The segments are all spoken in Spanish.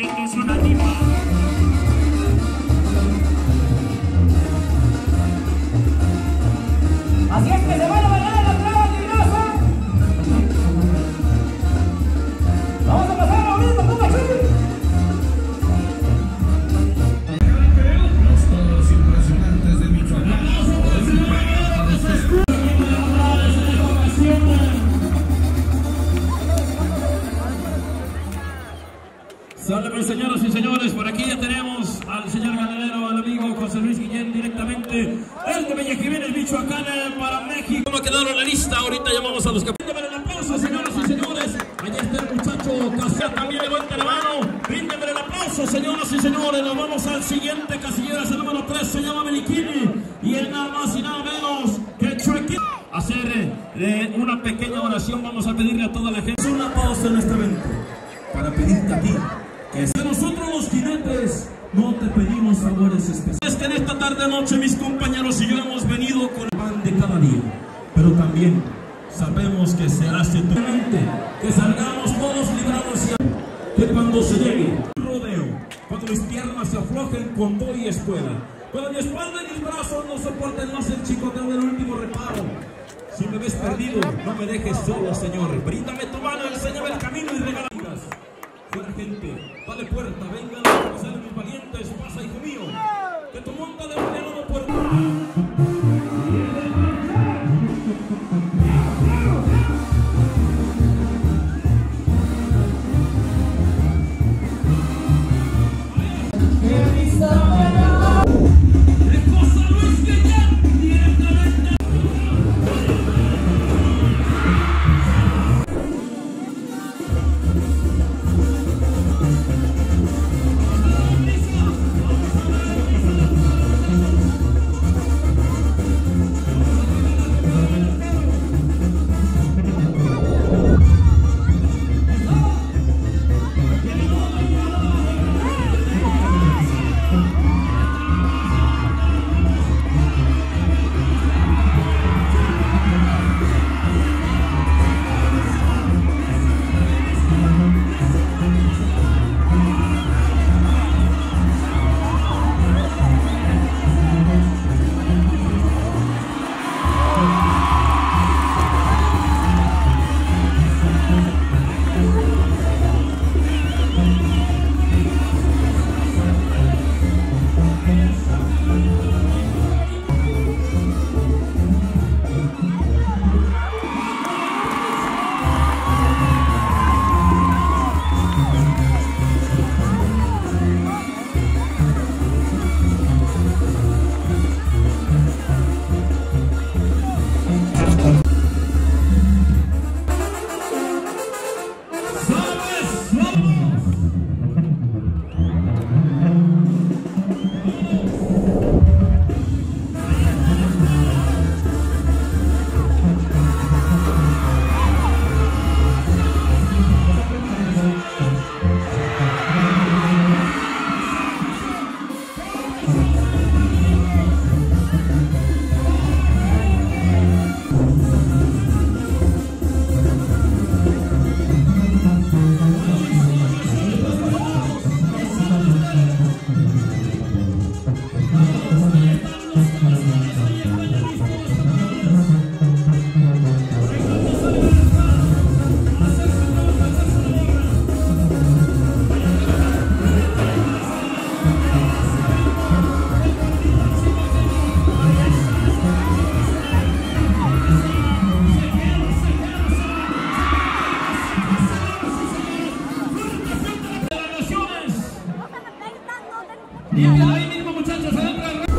Eres un animal. Salve, señoras y señores, por aquí ya tenemos al señor ganadero, al amigo José Luis Guillén directamente desde Bella Jiménez, Michoacán, eh, para México. ¿Cómo quedaron la lista? Ahorita llamamos a los. Bríndenme el aplauso, señoras y señores. Allá está el muchacho Casea, también levanta la mano. Bríndenme el aplauso, señoras y señores. Nos vamos al siguiente casillero, es el número 3, se llama Meliquini. Y es nada más y nada menos que Chuequín. Hacer eh, una pequeña oración, vamos a pedirle a toda la gente. Una pausa en este evento para pedirte a ti que nosotros los jinetes no te pedimos favores especiales. Es que en esta tarde noche mis compañeros y yo hemos venido con el pan de cada día, pero también sabemos que se hace que salgamos todos librados y que cuando se llegue un rodeo, cuando mis piernas se aflojen con todo y escuela, cuando mi espalda y mis brazos no soporten más el chicoteo del último reparo, si me ves perdido, no me dejes solo, Señor. Bríndame tu mano, enséñame el camino y. Fuera gente, dale puerta, vengan conocer mis valientes, pasa, hijo mío, que tu monta de Y ahí mismo, muchachos, adentro.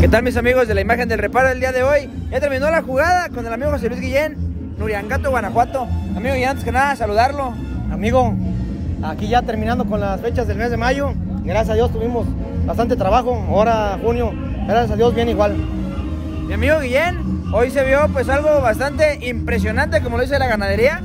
¿Qué tal mis amigos de la imagen del reparo del día de hoy? Ya terminó la jugada con el amigo José Luis Guillén, Nuriangato, Guanajuato. Amigo, y antes que nada, saludarlo. Amigo, aquí ya terminando con las fechas del mes de mayo. Gracias a Dios tuvimos bastante trabajo. Ahora junio, gracias a Dios bien igual. Mi amigo Guillén, hoy se vio pues algo bastante impresionante, como lo dice la ganadería.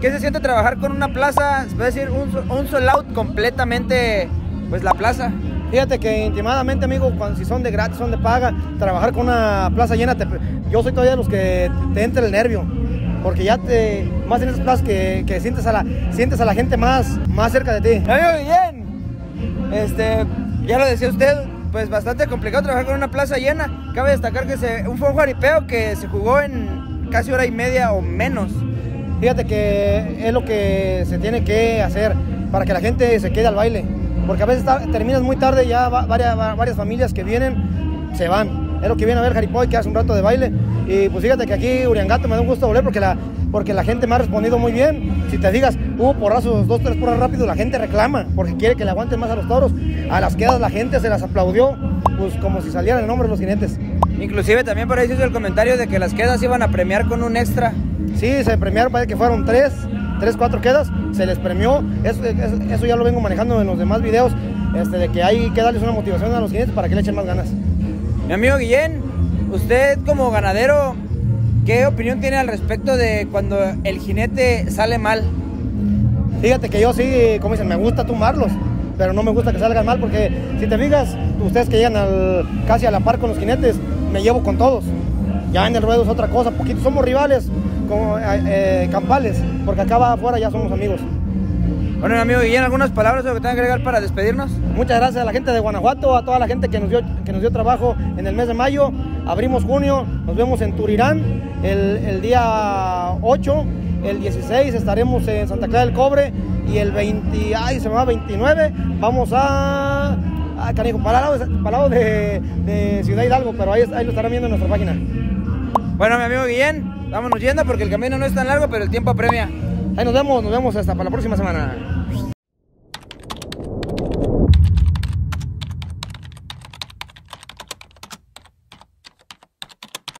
¿Qué se siente trabajar con una plaza, es decir, un, un sold out completamente, pues la plaza? Fíjate que intimadamente, amigo, cuando si son de gratis, son de paga, trabajar con una plaza llena, te- yo soy todavía de los que te entra el nervio. Porque ya te, más en esas plazas que, que sientes, a la, sientes a la gente más, más cerca de ti. Mi amigo Guillén, este, ya lo decía usted, pues bastante complicado trabajar con una plaza llena. Cabe destacar que se, un fue un jaripeo que se jugó en casi hora y media o menos. Fíjate que es lo que se tiene que hacer para que la gente se quede al baile. Porque a veces terminas muy tarde, ya va- varias, va- varias familias que vienen se van. Es lo que viene a ver Jaripoy, que hace un rato de baile. Y pues fíjate que aquí Uriangato me da un gusto volver porque la, porque la gente me ha respondido muy bien. Si te digas, hubo porrazos, dos, tres porras rápido, la gente reclama porque quiere que le aguanten más a los toros. A las quedas la gente se las aplaudió, pues como si salieran el nombre de los jinetes. Inclusive también por ahí se hizo el comentario de que las quedas iban a premiar con un extra. Sí, se premiaron, parece que fueron tres, tres, cuatro quedas, se les premió. Eso, eso, ya lo vengo manejando en los demás videos, este, de que hay que darles una motivación a los jinetes para que le echen más ganas. Mi amigo Guillén, usted como ganadero, ¿qué opinión tiene al respecto de cuando el jinete sale mal? Fíjate que yo sí, como dicen, me gusta tumbarlos, pero no me gusta que salgan mal porque si te fijas, ustedes que llegan al, casi a la par con los jinetes, me llevo con todos. Ya en el ruedo es otra cosa, poquito somos rivales, como eh, eh, campales, porque acá va afuera ya somos amigos. Bueno, mi amigo Guillén, ¿algunas palabras que tengan que agregar para despedirnos? Muchas gracias a la gente de Guanajuato, a toda la gente que nos dio, que nos dio trabajo en el mes de mayo. Abrimos junio, nos vemos en Turirán el, el día 8, el 16 estaremos en Santa Clara del Cobre y el 20, ay, se me va 29, vamos a, a Canijo, para el lado, de, para lado de, de Ciudad Hidalgo, pero ahí, ahí lo estarán viendo en nuestra página. Bueno, mi amigo Guillén, vámonos yendo porque el camino no es tan largo, pero el tiempo apremia. Ahí nos vemos, nos vemos hasta para la próxima semana.